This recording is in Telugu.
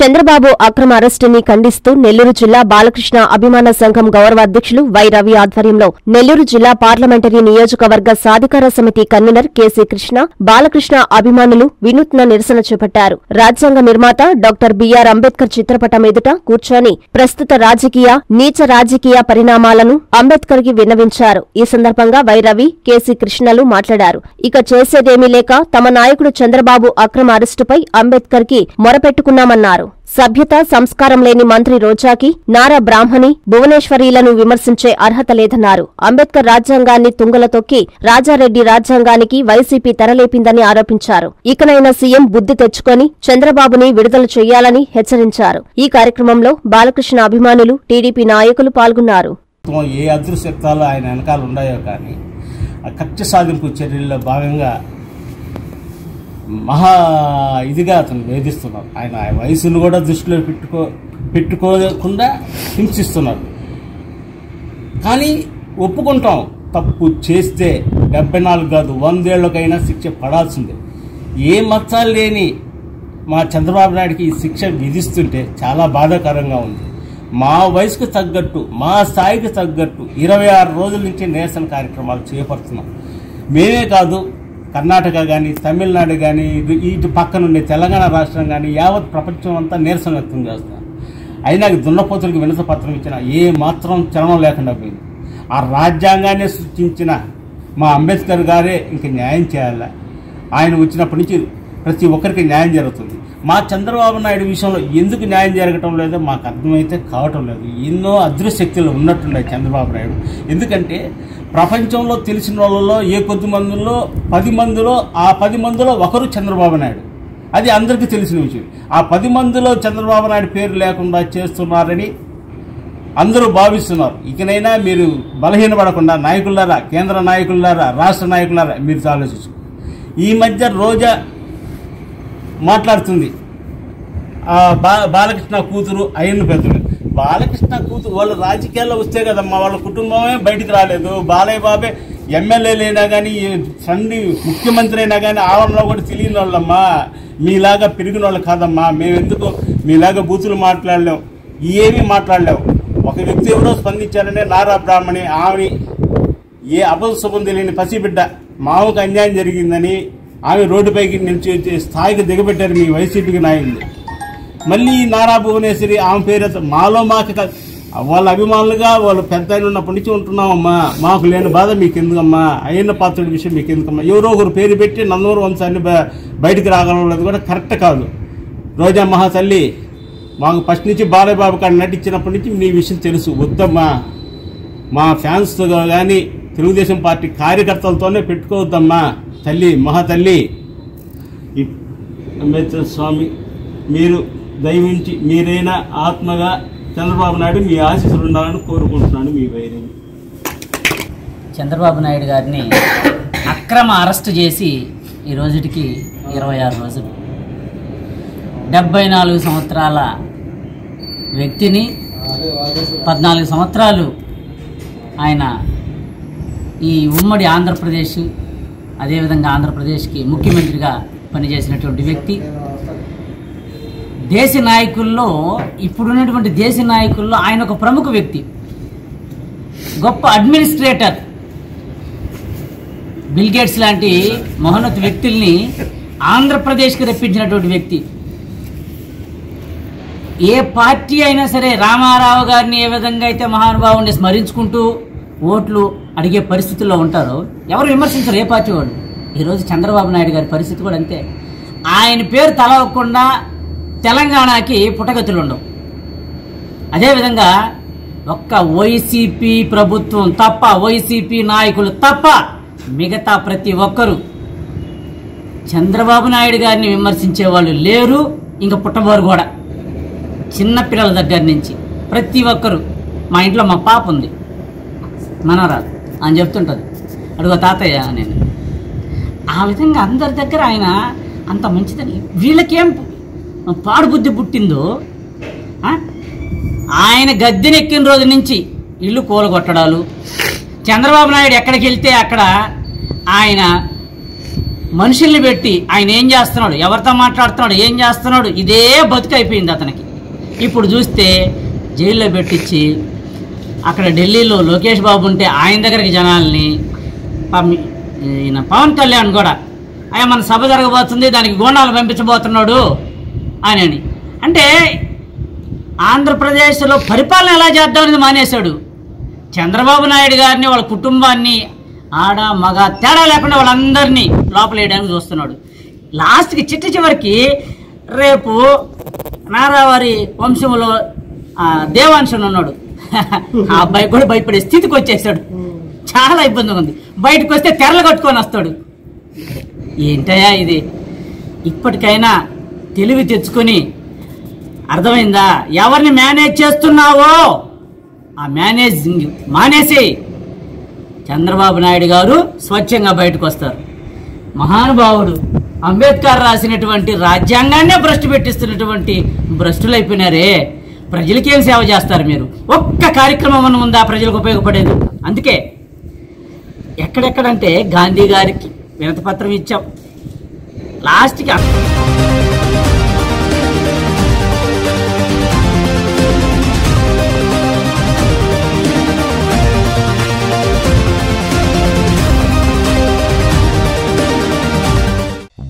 చంద్రబాబు అక్రమ అరెస్టుని ఖండిస్తూ నెల్లూరు జిల్లా బాలకృష్ణ అభిమాన సంఘం గౌరవ అధ్యక్షులు వై రవి ఆధ్వర్యంలో నెల్లూరు జిల్లా పార్లమెంటరీ నియోజకవర్గ సాధికార సమితి కన్వీనర్ కేసీ కృష్ణ బాలకృష్ణ అభిమానులు వినూత్న నిరసన చేపట్టారు. రాజ్యాంగ నిర్మాత డాక్టర్ బిఆర్ అంబేద్కర్ చిత్రపటం ఎదుట కూర్చొని ప్రస్తుత రాజకీయ నీచ రాజకీయ పరిణామాలను అంబేద్కర్కి విన్నవించారు. ఈ సందర్భంగా వై రవి కెసి కృష్ణలు మాట్లాడారు. ఇక చేసేదేమీ లేక తమ నాయకుడు చంద్రబాబు అక్రమ అరెస్టుపై అంబేద్కర్కి మొరపెట్టుకున్నామన్నారు. సభ్యత సంస్కారం లేని మంత్రి రోజాకి నారా బ్రాహ్మణి భువనేశ్వరీలను విమర్శించే అర్హత లేదన్నారు. అంబేద్కర్ రాజ్యాంగాన్ని తుంగలతొక్కి రాజారెడ్డి రాజ్యాంగానికి వైసీపీ తెరలేపిందని ఆరోపించారు. ఇకనైనా సీఎం బుద్ధి తెచ్చుకొని చంద్రబాబుని విడుదల చేయాలని హెచ్చరించారు. ఈ కార్యక్రమంలో బాలకృష్ణ అభిమానులు టీడీపీ నాయకులు పాల్గొన్నారు. ఏ అదృశ్యత్వాలు ఆయన వెనకాల ఉన్నాయో కానీ కక్ష సాధింపు చర్యల్లో భాగంగా మహా ఇదిగా అతను వేధిస్తున్నారు ఆయన ఆ వయసును కూడా దృష్టిలో పెట్టుకో పెట్టుకోకుండా హింసిస్తున్నారు కానీ ఒప్పుకుంటాం తప్పు చేస్తే డెబ్బై నాలుగు కాదు వందేళ్ళకైనా శిక్ష పడాల్సిందే. ఏ మచ్చాలు లేని మా చంద్రబాబు నాయుడికి ఈ శిక్ష విధిస్తుంటే చాలా బాధాకరంగా ఉంది. మా వయసుకు తగ్గట్టు మా స్థాయికి తగ్గట్టు ఇరవై ఆరు రోజుల నుంచి నిరసన కార్యక్రమాలు చేపడుతున్నాం. మేమే కాదు కర్ణాటక కానీ తమిళనాడు కానీ ఇటు ఇటు పక్కన ఉండే తెలంగాణ రాష్ట్రం కానీ యావత్ ప్రపంచం అంతా నీరసం వ్యక్తం చేస్తున్నారు అయినా దున్నపోతులకు వినత పత్రం ఇచ్చిన ఏ మాత్రం చలనం లేకుండా పోయింది. ఆ రాజ్యాంగాన్ని సృష్టించిన మా అంబేద్కర్ గారే ఇంక న్యాయం చేయాలి? ఆయన వచ్చినప్పటి నుంచి ప్రతి ఒక్కరికి న్యాయం జరుగుతుంది. మా చంద్రబాబు నాయుడు విషయంలో ఎందుకు న్యాయం జరగటం లేదో మాకు అర్థమైతే కావటం లేదు. ఎన్నో అదృశక్తులు ఉన్నట్టున్నాయి చంద్రబాబు నాయుడు. ఎందుకంటే ప్రపంచంలో తెలిసిన వాళ్ళలో ఏ కొద్ది మందిలో పది మందిలో ఆ పది మందిలో ఒకరు చంద్రబాబు నాయుడు. అది అందరికీ తెలిసిన విషయం. ఆ పది మందిలో చంద్రబాబు నాయుడు పేరు లేకుండా చేస్తున్నారని అందరూ భావిస్తున్నారు. ఇకనైనా మీరు బలహీనపడకుండా నాయకులారా కేంద్ర నాయకులారా రాష్ట్ర నాయకులారా మీరు ఆలోచించు ఈ మధ్య రోజా మాట్లాడుతుంది. బా బాలకృష్ణ కూతురు అయ్యన్న పెద్దలు బాలకృష్ణ కూతురు వాళ్ళు రాజకీయాల్లో వస్తే కదమ్మా వాళ్ళ కుటుంబమే బయటికి రాలేదు. బాలయ్య బాబే ఎమ్మెల్యేలైనా కానీ సండి ముఖ్యమంత్రి అయినా కానీ ఆవరణలో కూడా తెలియని వాళ్ళమ్మా. మీలాగా పెరిగిన వాళ్ళు కాదమ్మా. మేమెందుకు మీలాగా బూతులు మాట్లాడలేం. ఏమీ మాట్లాడలేవు ఒక వ్యక్తి ఎవరో స్పందించారంటే నారా బ్రాహ్మణి ఆమెని ఏ అపశుభం తెలియని పసిబిడ్డ. మామకు అన్యాయం జరిగిందని ఆమె రోడ్డుపైకి నిలిచి స్థాయికి దిగబెట్టారు మీ వైసీపీకి నాయకులు. మళ్ళీ నారా భువనేశ్వరి ఆమె పేరు మాలో మాకు వాళ్ళ అభిమానులుగా వాళ్ళు పెద్ద ఉన్నప్పటి నుంచి ఉంటున్నామమ్మా. మాకు లేని బాధ మీకు ఎందుకమ్మా అయిన పాత్రుడి విషయం మీకు ఎందుకమ్మా ఎవరో ఒకరు పేరు పెట్టి నందూరు వంశాన్ని బ- బయటికి రాగలదు కూడా కరెక్ట్ కాదు. రోజా మహా తల్లి మాకు ఫస్ట్ నుంచి బాలయ్యబాబు కాడ నటించినప్పటి నుంచి నీ విషయం తెలుసు. వద్దమ్మా. మా ఫ్యాన్స్తో కానీ తెలుగుదేశం పార్టీ కార్యకర్తలతోనే పెట్టుకోవద్దమ్మా. తల్లి మహాతల్లి అంబేద్కర్ స్వామి మీరు దయవించి మీరైనా ఆత్మగా చంద్రబాబు నాయుడు మీ ఆశీస్సులు ఉండాలని కోరుకుంటున్నాను మీ వైరం. చంద్రబాబు నాయుడు గారిని అక్రమ అరెస్ట్ చేసి ఈ రోజుటికి ఇరవై ఆరు రోజులు. డెబ్బై నాలుగు సంవత్సరాల వ్యక్తిని పద్నాలుగు సంవత్సరాలు ఆయన ఈ ఉమ్మడి ఆంధ్రప్రదేశ్ అదేవిధంగా ఆంధ్రప్రదేశ్కి ముఖ్యమంత్రిగా పనిచేసినటువంటి వ్యక్తి. దేశ నాయకుల్లో ఇప్పుడున్నటువంటి దేశ నాయకుల్లో ఆయన ఒక ప్రముఖ వ్యక్తి. గొప్ప అడ్మినిస్ట్రేటర్. బిల్గేట్స్ లాంటి మహోన్నత వ్యక్తుల్ని ఆంధ్రప్రదేశ్కి రప్పించినటువంటి వ్యక్తి. ఏ పార్టీ అయినా సరే రామారావు గారిని ఏ విధంగా అయితే మహానుభావుని స్మరించుకుంటూ ఓట్లు అడిగే పరిస్థితుల్లో ఉంటారో ఎవరు విమర్శించరు ఏ పార్టీ వాళ్ళు. ఈరోజు చంద్రబాబు నాయుడు గారి పరిస్థితి కూడా అంతే. ఆయన పేరు తలవకుండా తెలంగాణకి పుటగతులు ఉండవు అదేవిధంగా ఒక్క వైసీపీ ప్రభుత్వం తప్ప వైసీపీ నాయకులు తప్ప మిగతా ప్రతి ఒక్కరూ చంద్రబాబు నాయుడు గారిని విమర్శించే వాళ్ళు లేరు ఇంకా పుట్టబోరు కూడా. చిన్న పిల్లల దగ్గర నుంచి ప్రతి ఒక్కరు. మా ఇంట్లో మా పాప ఉంది. మనవరాలు అని చెప్తుంటుంది. అడుగు తాతయ్య నేను ఆ విధంగా అందరి దగ్గర ఆయన అంత మంచిదని వీళ్ళకేం పాడు బుద్ధి పుట్టిందో ఆయన గద్దెనెక్కిన రోజు నుంచి ఇల్లు కూలగొట్టడాలు. చంద్రబాబు నాయుడు ఎక్కడికి వెళ్తే అక్కడ ఆయన మనుషుల్ని పెట్టి ఆయన ఏం చేస్తున్నాడు ఎవరితో మాట్లాడుతున్నాడు ఏం చేస్తున్నాడు ఇదే బతుకు అయిపోయింది అతనికి. ఇప్పుడు చూస్తే జైల్లో పెట్టించి అక్కడ ఢిల్లీలో లోకేష్ బాబు ఉంటే ఆయన దగ్గరికి జనాల్ని ఈయన పవన్ కళ్యాణ్ కూడా ఆయన మన సభ జరగబోతుంది దానికి గోండాలు పంపించబోతున్నాడు అని అని. అంటే ఆంధ్రప్రదేశ్లో పరిపాలన ఎలా చేద్దామనేది మానేశాడు. చంద్రబాబు నాయుడు గారిని వాళ్ళ కుటుంబాన్ని ఆడ మగ తేడా లేకుండా వాళ్ళందరినీ లోపలేయడానికి చూస్తున్నాడు. లాస్ట్కి చిట్ట చివరికి రేపు నారావారి వంశంలో ఆ, ఉన్నాడు. ఆ అబ్బాయి కూడా భయపడే స్థితికి వచ్చేసాడు. చాలా ఇబ్బందిగా ఉంది. బయటకు వస్తే తెరలు కట్టుకొని వస్తాడు. ఏంటయ్యా ఇది? ఇప్పటికైనా తెలివి తెచ్చుకొని అర్థమైందా? ఎవరిని మేనేజ్ చేస్తున్నావో? ఆ మేనేజింగ్ మానేసి చంద్రబాబు నాయుడు గారు స్వచ్ఛంగా బయటకు వస్తారు. మహానుభావుడు అంబేద్కర్ రాసినటువంటి రాజ్యాంగాన్నే భ్రష్టు పెట్టిస్తున్నటువంటి భ్రష్టులు అయిపోయినారే ప్రజలకేం సేవ చేస్తారు మీరు? ఒక్క కార్యక్రమం అన్న ఉందా ప్రజలకు ఉపయోగపడేది? అందుకే ఎక్కడెక్కడంటే గాంధీ గారికి వినతి పత్రం ఇచ్చాం. లాస్ట్కి